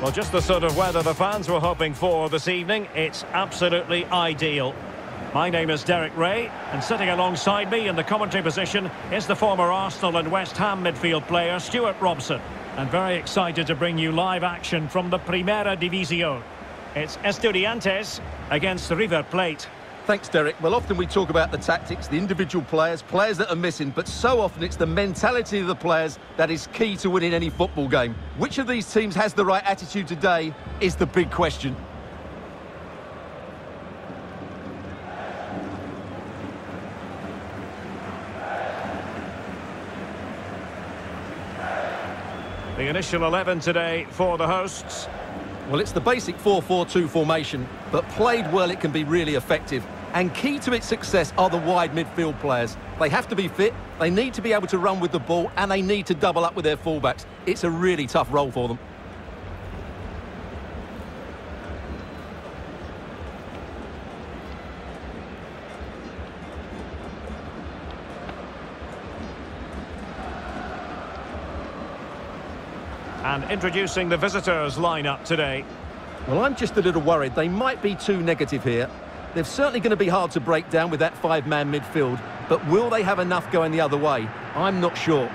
Well, just the sort of weather the fans were hoping for this evening. It's absolutely ideal. My name is Derek Rae, and sitting alongside me in the commentary position is the former Arsenal and West Ham midfield player Stewart Robson. And very excited to bring you live action from the Primera División. It's Estudiantes against River Plate. Thanks, Derek. Well, often we talk about the tactics, the individual players, players that are missing, but so often it's the mentality of the players that is key to winning any football game. Which of these teams has the right attitude today is the big question. The initial 11 today for the hosts. Well, it's the basic 4-4-2 formation, but played well it can be really effective. And key to its success are the wide midfield players. They have to be fit, they need to be able to run with the ball, and they need to double up with their fullbacks. It's a really tough role for them. And introducing the visitors lineup today. Well, I'm just a little worried. They might be too negative here. They're certainly going to be hard to break down with that five-man midfield, but will they have enough going the other way? I'm not sure.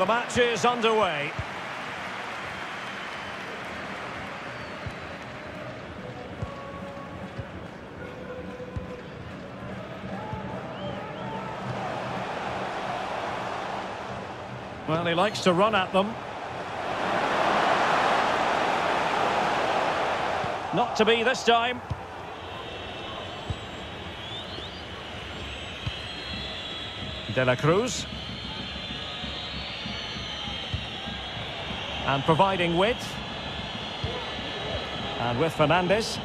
The match is underway. Well, he likes to run at them. Not to be this time. De La Cruz. And providing width. And with Fernandez.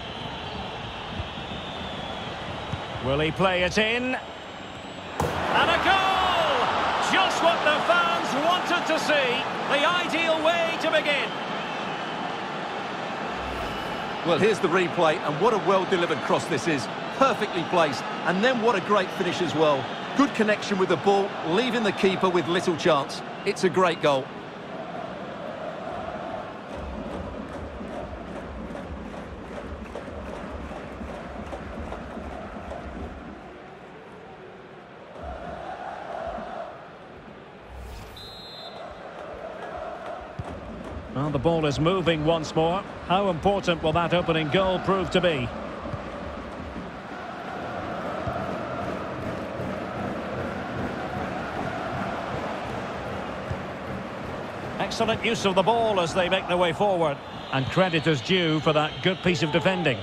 Will he play it in? And a goal! Just what the fans wanted to see. The ideal way to begin. Well, here's the replay, and what a well-delivered cross this is. Perfectly placed, and then what a great finish as well. Good connection with the ball, leaving the keeper with little chance. It's a great goal. Well, the ball is moving once more. How important will that opening goal prove to be? Excellent use of the ball as they make their way forward. And credit is due for that good piece of defending.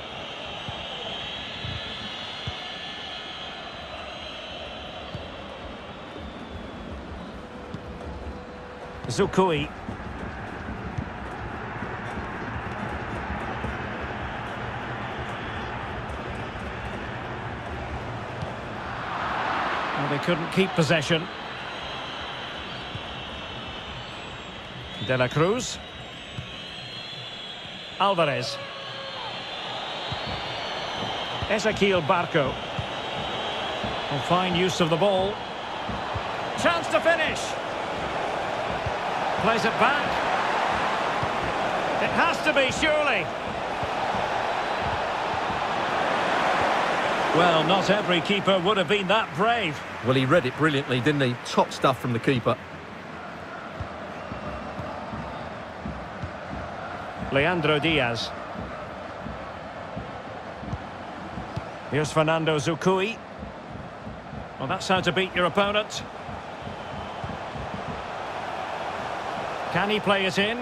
Zuqui. Couldn't keep possession. De La Cruz. Alvarez. Ezequiel Barco. Well, fine use of the ball. Chance to finish. Plays it back. It has to be, surely. Well, not every keeper would have been that brave. Well, he read it brilliantly, didn't he? Top stuff from the keeper. Leandro Diaz. Here's Fernando Zuqui. Well, that's how to beat your opponent. Can he play it in?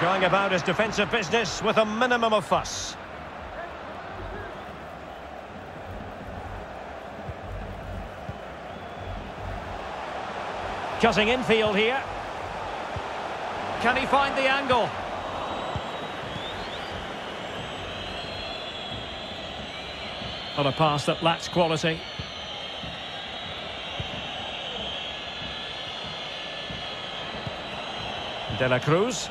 Going about his defensive business with a minimum of fuss. Cutting infield here. Can he find the angle? On a pass that lacks quality. De La Cruz.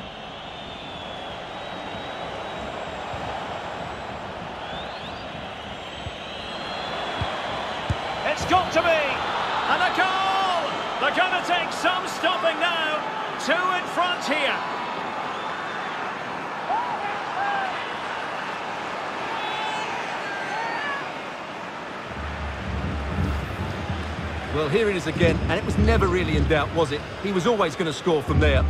It's got to be! And a goal! They're going to take some stopping now. Two in front here. Well, here it is again, and it was never really in doubt, was it? He was always going to score from there.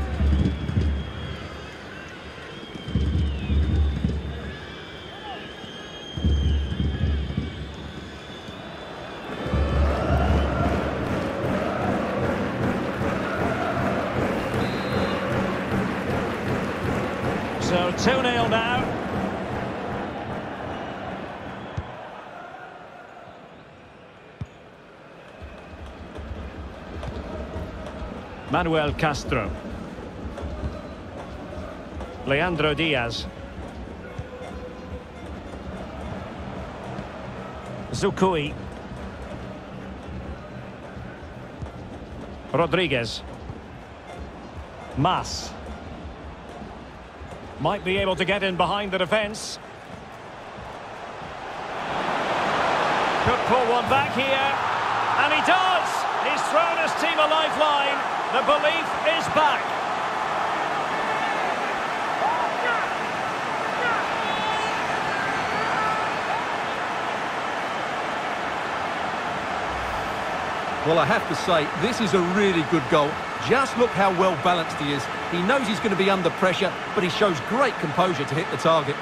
So 2-0 now. Manuel Castro. Leandro Diaz. Zuqui. Rodriguez. Mas. Might be able to get in behind the defence. Could pull one back here. And he does! He's thrown his team a lifeline. The belief is back. Well, I have to say, this is a really good goal. Just look how well balanced he is. He knows he's going to be under pressure, but he shows great composure to hit the target.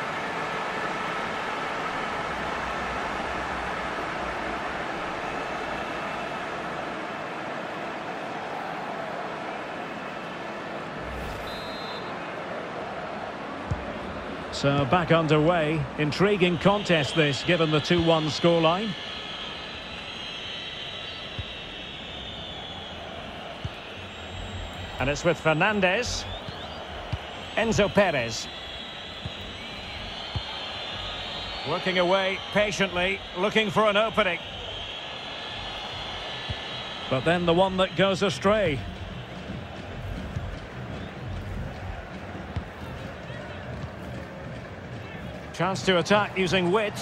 So back underway. Intriguing contest this, given the 2-1 scoreline. And it's with Fernandez. Enzo Perez. Working away patiently, looking for an opening. But then the one that goes astray. Chance to attack using wit.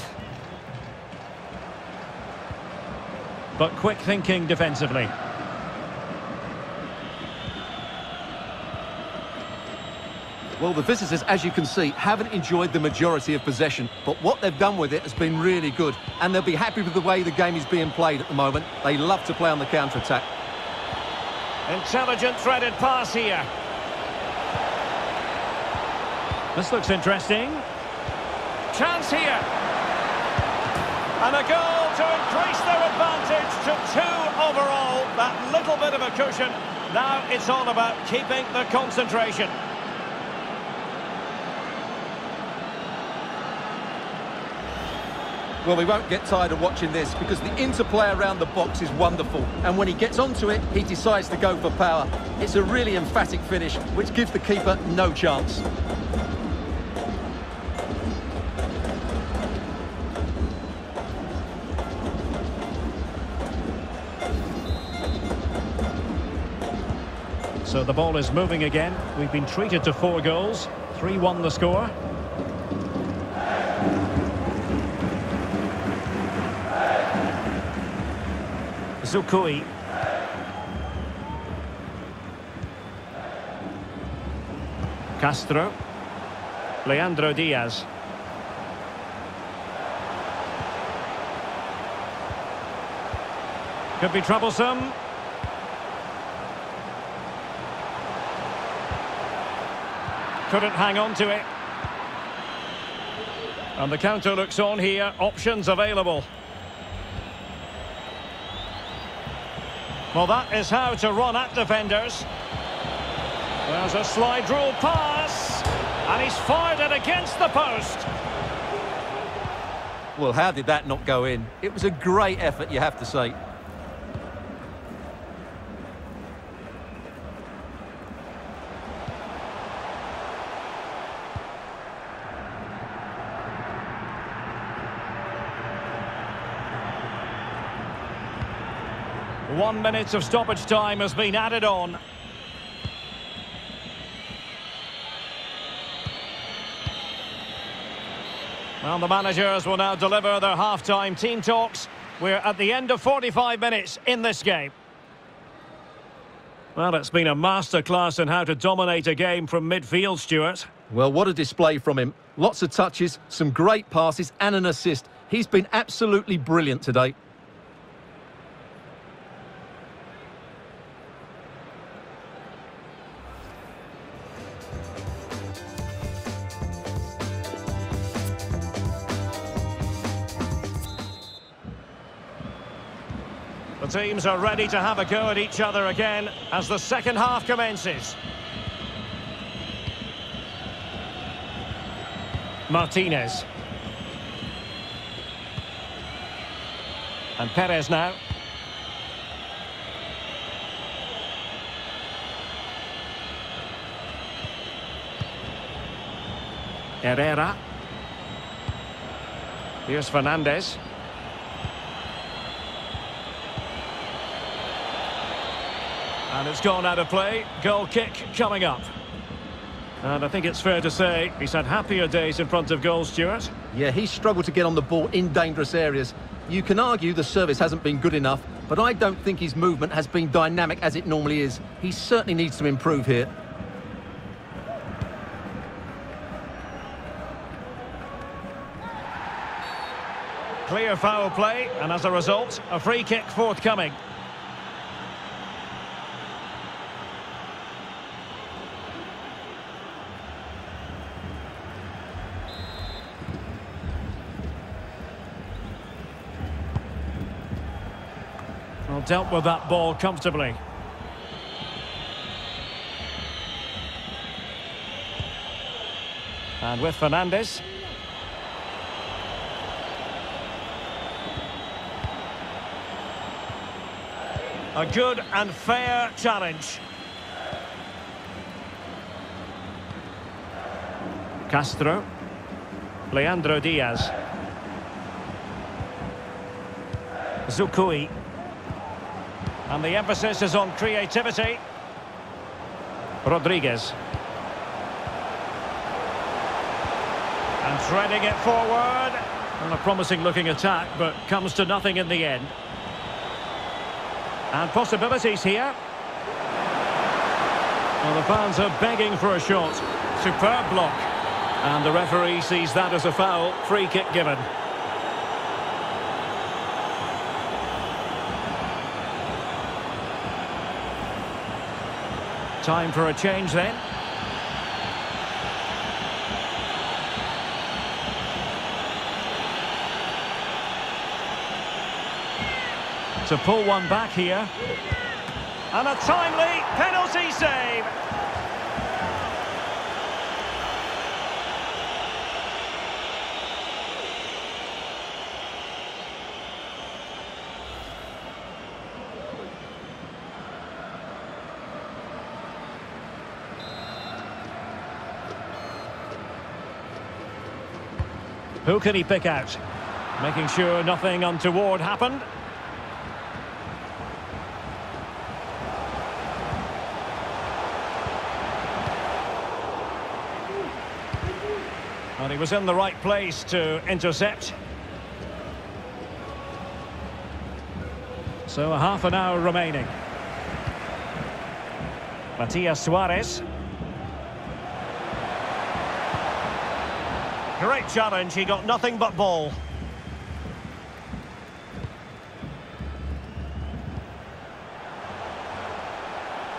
But quick thinking defensively. Well, the visitors, as you can see, haven't enjoyed the majority of possession, but what they've done with it has been really good, and they'll be happy with the way the game is being played at the moment. They love to play on the counter-attack. Intelligent threaded pass here. This looks interesting. Chance here. And a goal to increase their advantage to two overall. That little bit of a cushion. Now it's all about keeping the concentration. Well, we won't get tired of watching this because the interplay around the box is wonderful. And when he gets onto it, he decides to go for power. It's a really emphatic finish, which gives the keeper no chance. So the ball is moving again. We've been treated to four goals. 3-1 the score. Zuqui. Castro. Leandro Diaz. Could be troublesome. Couldn't hang on to it. And the counter looks on here. Options available. Well, that is how to run at defenders. There's a slide rule pass. And he's fired it against the post. Well, how did that not go in? It was a great effort, you have to say. One minute of stoppage time has been added on. Well, the managers will now deliver their half-time team talks. We're at the end of 45 minutes in this game. Well, it's been a masterclass in how to dominate a game from midfield, Stewart. Well, what a display from him. Lots of touches, some great passes and an assist. He's been absolutely brilliant today. The teams are ready to have a go at each other again as the second half commences. Martinez. And Perez now. Herrera. Here's Fernandez. And it's gone out of play. Goal kick coming up. And I think it's fair to say he's had happier days in front of goal, Stewart. Yeah, he's struggled to get on the ball in dangerous areas. You can argue the service hasn't been good enough, but I don't think his movement has been dynamic as it normally is. He certainly needs to improve here. Clear foul play, and as a result, a free kick forthcoming. Well, dealt with that ball comfortably. And with Fernandez. A good and fair challenge. Castro. Leandro Diaz. Zuqui. And the emphasis is on creativity. Rodriguez. And threading it forward. And a promising looking attack, but comes to nothing in the end. And possibilities here. Well, the fans are begging for a shot. Superb block. And the referee sees that as a foul. Free kick given. Time for a change then. To pull one back here. And a timely penalty save. Who can he pick out? Making sure nothing untoward happened. He was in the right place to intercept. So a half an hour remaining. Matias Suarez. Great challenge, he got nothing but ball.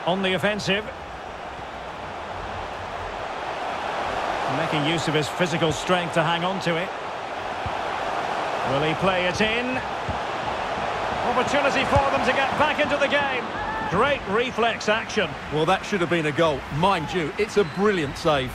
On the offensive. Making use of his physical strength to hang on to it. Will he play it in? Opportunity for them to get back into the game. Great reflex action. Well, that should have been a goal. Mind you, it's a brilliant save.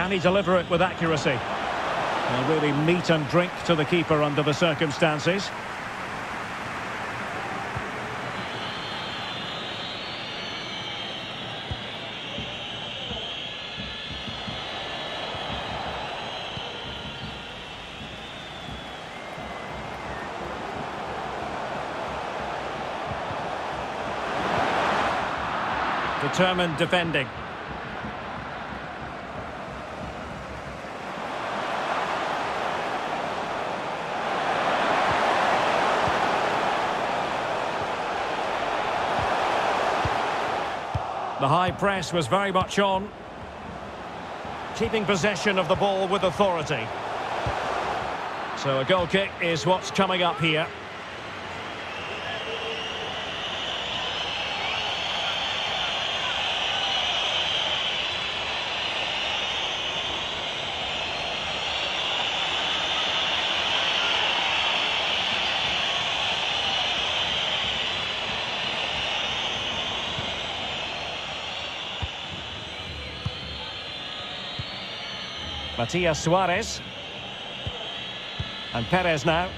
Can he deliver it with accuracy? Well, really meat and drink to the keeper under the circumstances. Determined defending. The high press was very much on. Keeping possession of the ball with authority. So a goal kick is what's coming up here. Matias Suarez. And Perez now.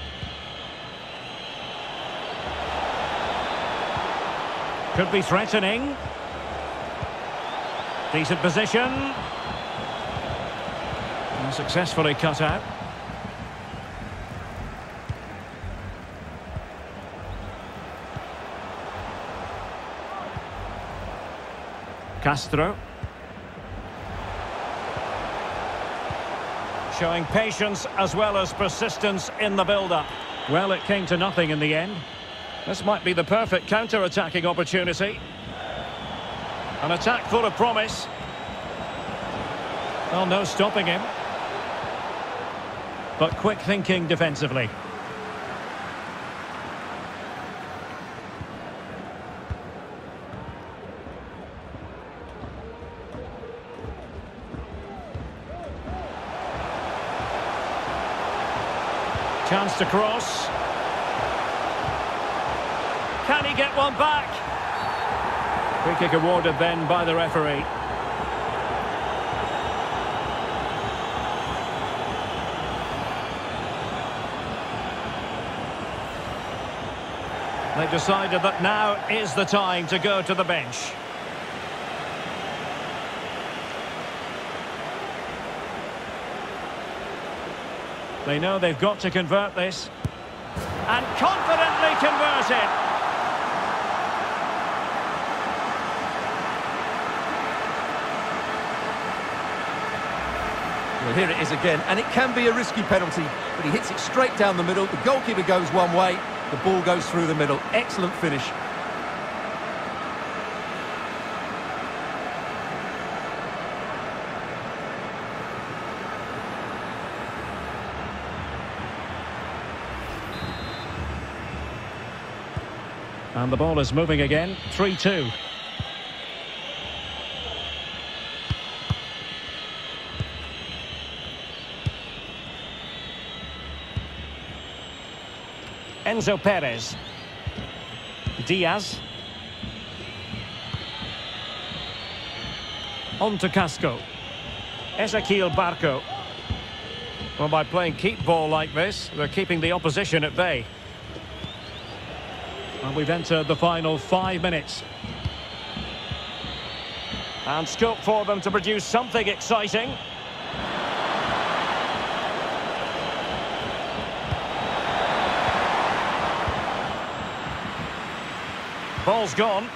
Could be threatening. Decent position. And successfully cut out. Castro. Showing patience as well as persistence in the build-up. Well, it came to nothing in the end. This might be the perfect counter-attacking opportunity. An attack full of promise. Well, no stopping him. But quick thinking defensively. Chance to cross. Can he get one back? Free kick awarded then by the referee. They decided that now is the time to go to the bench. They know they've got to convert this. And confidently convert it. Well, here it is again, and it can be a risky penalty, but he hits it straight down the middle. The goalkeeper goes one way, the ball goes through the middle. Excellent finish. And the ball is moving again. 3-2. Enzo Perez. Diaz. On to Casco. Ezequiel Barco. Well, by playing keep ball like this, they're keeping the opposition at bay. And we've entered the final five minutes. And scope for them to produce something exciting. Ball's gone.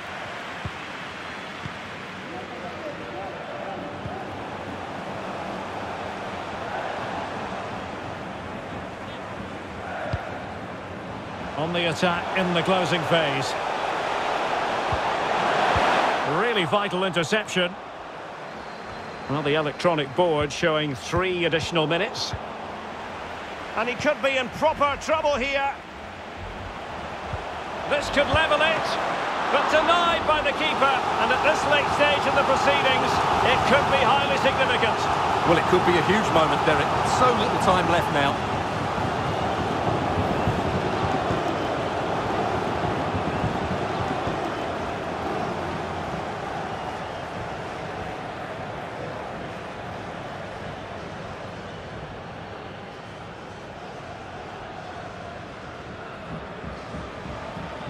On the attack in the closing phase. Really vital interception. Well, the electronic board showing three additional minutes. And he could be in proper trouble here. This could level it, but denied by the keeper. And at this late stage in the proceedings, it could be highly significant. Well, it could be a huge moment, Derek. So little time left now.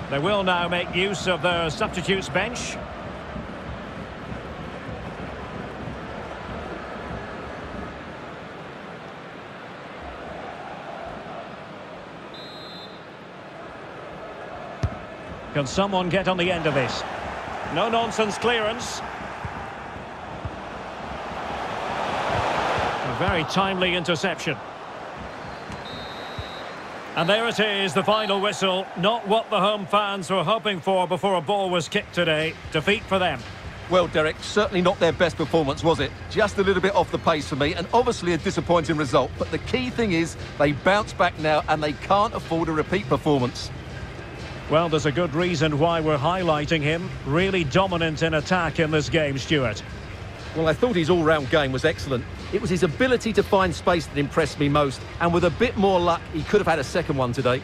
They will now make use of their substitutes bench. Can someone get on the end of this? No-nonsense clearance. A very timely interception. And there it is, the final whistle. Not what the home fans were hoping for before a ball was kicked today. Defeat for them. Well, Derek, certainly not their best performance, was it? Just a little bit off the pace for me, and obviously a disappointing result. But the key thing is they bounce back now, and they can't afford a repeat performance. Well, there's a good reason why we're highlighting him. Really dominant in attack in this game, Stewart. Well, I thought his all-round game was excellent. It was his ability to find space that impressed me most, and with a bit more luck, he could have had a second one today.